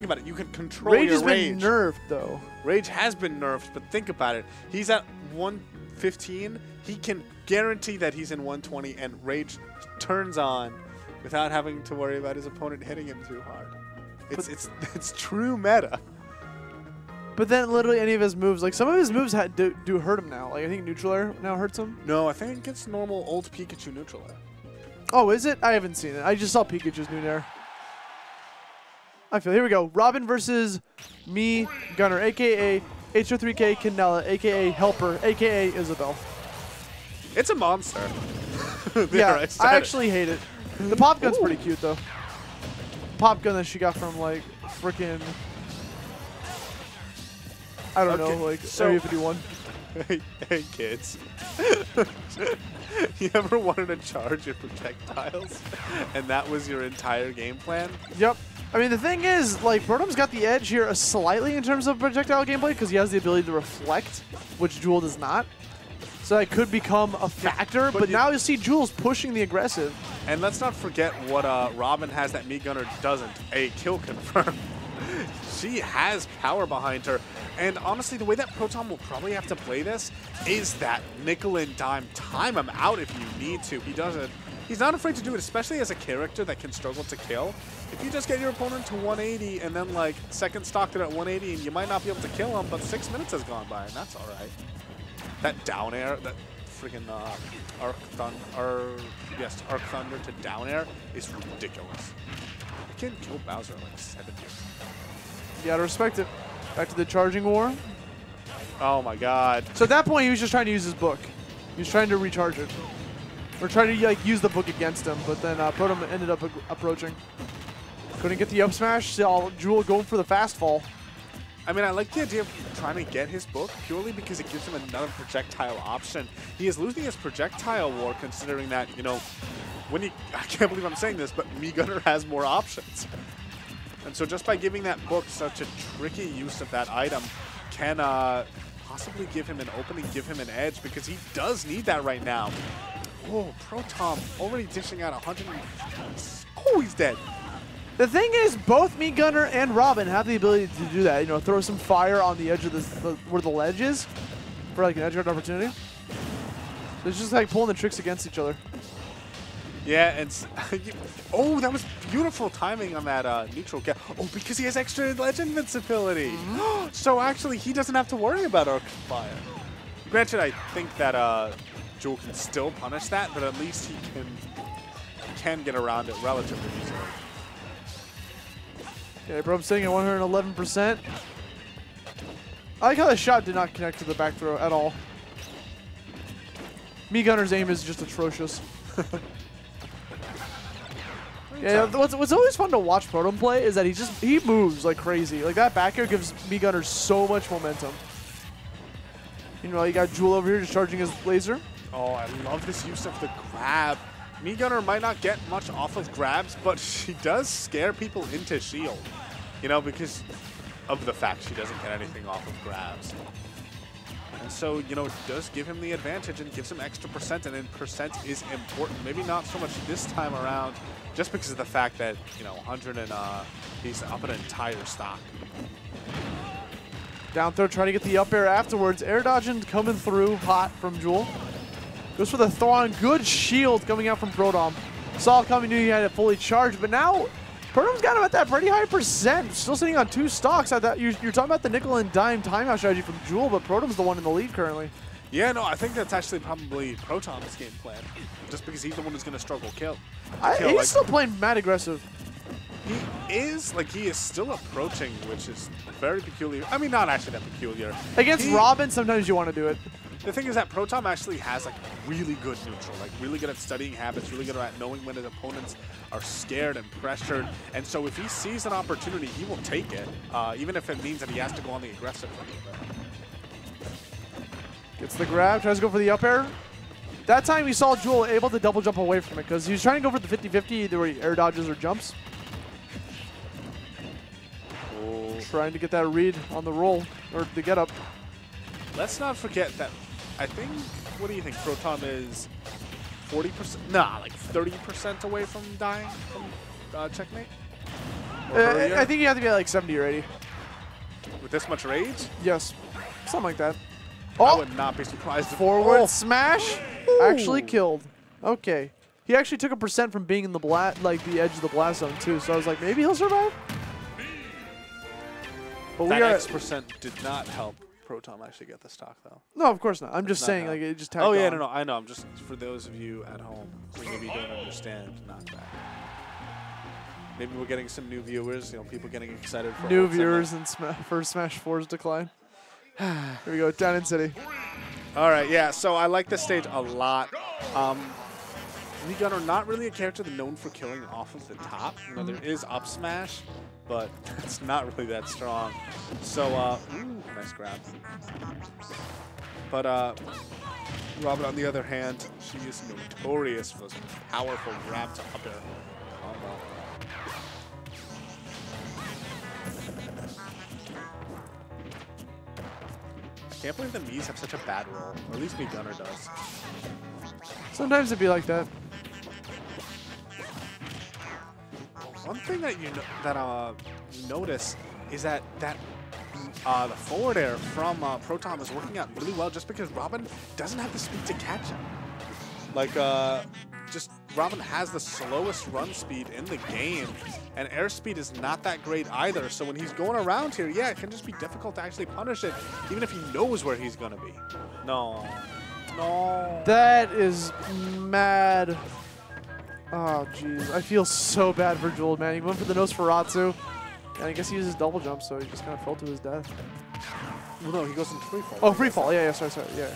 Think about it. You can control Rage your has rage. been nerfed though. Rage has been nerfed, but think about it. He's at 115. He can guarantee that he's in 120, and Rage turns on without having to worry about his opponent hitting him too hard. It's But- it's it's true meta. But then literally any of his moves, like some of his moves ha do, do hurt him now. Like I think neutral air now hurts him. No, I think it's normal old Pikachu neutral air. Oh, is it? I haven't seen it. I just saw Pikachu's new air. I feel. Here we go. Robin versus Mii Gunner, aka H03K Canella, aka Helper, aka Isabelle. It's a monster. Yeah, I actually hate it. The pop gun's pretty cute though. Pop gun that she got from like freaking. I don't Okay, know, like so- Area 51. Hey, hey kids. you ever wanted to charge your projectiles, and that was your entire game plan? Yep. I mean, the thing is, like, Protom's got the edge here uh, slightly in terms of projectile gameplay because he has the ability to reflect, which Jul does not. So that could become a factor, but but, now you see Jul's pushing the aggressive. And let's not forget what uh, Robin has that Meat Gunner doesn't, a kill confirm. she has power behind her. And honestly, the way that Protom will probably have to play this is that nickel and dime. Time him out if you need to. He doesn't. He's not afraid to do it, especially as a character that can struggle to kill. If you just get your opponent to 180 and then like second stock it at 180 and you might not be able to kill him, but six minutes has gone by and that's all right. That down air, that freaking uh, arc thunder, yes, arc thunder to down air is ridiculous. I can kill Bowser in like seven years. You gotta respect it. Back to the charging war. Oh my god. So at that point, he was just trying to use his book. He was trying to recharge it. Or trying to like use the book against him, but then uh, Protom ended up approaching. Couldn't get the up smash. Saw Jul going for the fast fall. I mean, I like the idea of trying to get his book purely because it gives him another projectile option. He is losing his projectile war considering that, you know, when he, I can't believe I'm saying this, but Mii Gunner has more options. And so just by giving that book such a tricky use of that item can uh, possibly give him an opening, give him an edge because he does need that right now. Oh, Protom already dishing out 100. Oh, he's dead. The thing is, both Mii Gunner, and Robin have the ability to do that. You know, throw some fire on the edge of the, the where the ledge is for like an edge guard opportunity. It's just like pulling the tricks against each other. Yeah, and oh, that was beautiful timing on that uh, neutral cap. Oh, because he has extra ledge invincibility. so actually, he doesn't have to worry about Arc Fire. Granted, I think that uh, Jul can still punish that, but at least he can can get around it relatively easily. Yeah, bro, I'm sitting at 111%. I like how the shot did not connect to the back throw at all. Mii Gunner's aim is just atrocious. yeah, what's, what's always fun to watch Protom play is that he just he moves like crazy. Like that back air gives Mii Gunner so much momentum. You know, you got Jul over here just charging his laser. Oh, I love this use of the grab. Mii Gunner might not get much off of grabs, but she does scare people into shield. You know, because of the fact she doesn't get anything off of grabs. And so, you know, it does give him the advantage and gives him extra percent, and then percent is important. Maybe not so much this time around, just because of the fact that, you know, 100 and uh, he's up an entire stock. Down throw, trying to get the up air afterwards. Air dodging coming through hot from Jul. Goes for the Thoron. Good shield coming out from Protom. Saw coming, knew he had it fully charged, but now Protom's got him at that pretty high percent. Still sitting on two stocks. I thought you're, you're talking about the nickel and dime timeout strategy from Jul, but Protom's the one in the lead currently. Yeah, no, I think that's actually probably Protom's game plan, just because he's the one who's going to struggle kill. I, kill, he's like- still playing mad aggressive. He is, like, he is still approaching, which is very peculiar. I mean, not actually that peculiar. Against He- Robin, sometimes you want to do it. The thing is that Protom actually has, like, really good neutral, like, really good at studying habits, really good at knowing when his opponents are scared and pressured. And so if he sees an opportunity, he will take it, uh, even if it means that he has to go on the aggressive. a little bit. Gets the grab, tries to go for the up air. That time we saw Jul able to double jump away from it because he was trying to go for the 50-50, either air dodges or jumps. Oh. Trying to get that read on the roll, or the get up. Let's not forget that I think, what do you think, Protom is 40%? Nah, like 30% away from dying from uh, checkmate? Uh. I think you have to be at like 70 or 80. With this much rage, Yes. Something like that. I Oh, would not be surprised. if- forward Oh, smash. Actually killed. Okay. He actually took a percent from being in the bla like the edge of the blast zone too. So I was like, maybe he'll survive. But that X percent did not help Protom actually get the stock though. no, of course not. I'm just not saying how- like it just Oh yeah, no, no, I know. I'm just for those of you at home who maybe don't understand knockback. Maybe we're getting some new viewers. You know, people getting excited for New ultimate. viewers and sma for Smash 4's decline. Here we go, Town and City. All right, yeah. So I like this stage a lot. Um, Lee Gunner, not really a character known for killing off of the top. You know, there is up smash, but it's not really that strong. So, uh, ooh, nice grab. But uh, Robin, on the other hand, she is notorious for those powerful grab to up air combo. Can't believe the Mii's have such a bad roll, or at least Mii Gunner does. Sometimes it'd be like that. One thing that you no that uh you notice is that that uh, the forward air from uh, Protom is working out really well just because Robin doesn't have the speed to catch him. Like uh, just Robin has the slowest run speed in the game, and airspeed is not that great either. So when he's going around here, yeah, it can just be difficult to actually punish it, even if he knows where he's gonna be. No, no. That is mad. Oh, jeez. I feel so bad for Jul, man. He went for the Nosferatu. And I guess he uses double jump, so he just kind of fell to his death. well, no, he goes in free fall. Oh, free fall. Yeah, yeah, sorry, sorry. Yeah.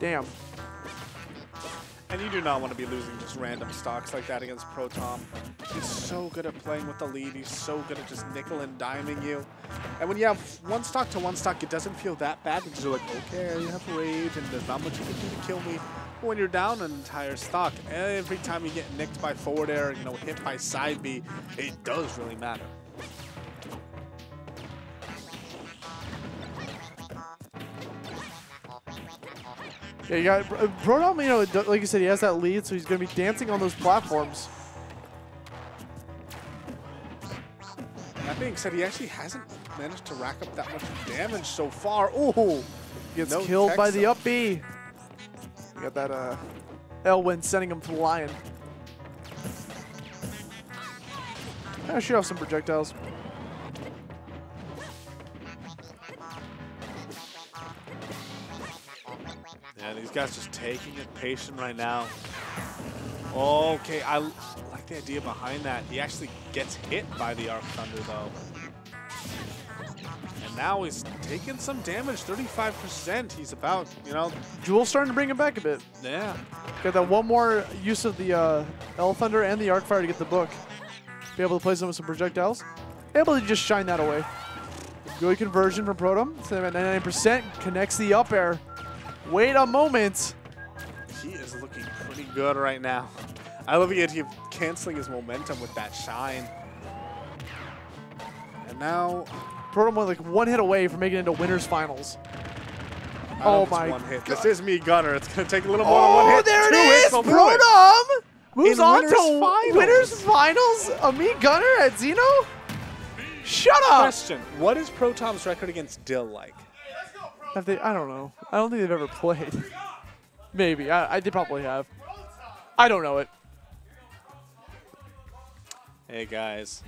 Damn. And you do not want to be losing just random stocks like that against Protom. He's so good at playing with the lead. He's so good at just nickel and diming you. And when you have one stock to one stock, it doesn't feel that bad because you're like, okay, you have rage and there's not much you can do to kill me. When you're down an entire stock, every time you get nicked by forward air, you know, hit by side B, it does really matter. Yeah, you got Protom, you know, like you said, he has that lead, so he's going to be dancing on those platforms. That being said, he actually hasn't managed to rack up that much damage so far. Ooh! Gets No killed by the up B. You got that uh, Elwind sending him the Lion. Yeah, shoot off some projectiles. Yeah, these guys just taking it patient right now. Okay, I like the idea behind that. He actually gets hit by the Arc Thunder, though. Now he's taking some damage, 35%. He's about, you know, Jul's starting to bring him back a bit. yeah. Got that one more use of the uh, Elthunder and the Arc Fire to get the book. Be able to place some with some projectiles. Able to just shine that away. Good conversion from Protom. Sitting at 99%. Connects the up air. Wait a moment. He is looking pretty good right now. I love the idea of canceling his momentum with that shine. And now, Protom went like one hit away from making it into winners finals. Oh know if it's my one hit. God. This is Mii Gunner. It's going to take a little more than one Oh, hit. there it Two is! will do. Protom moves In on winners to finals. winners finals. A Mii Gunner at Xeno. Shut up. Question: What is Protom's record against Dill like? Have they? I don't know. I don't think they've ever played. Maybe. I, I they probably have. I don't know it. Hey guys,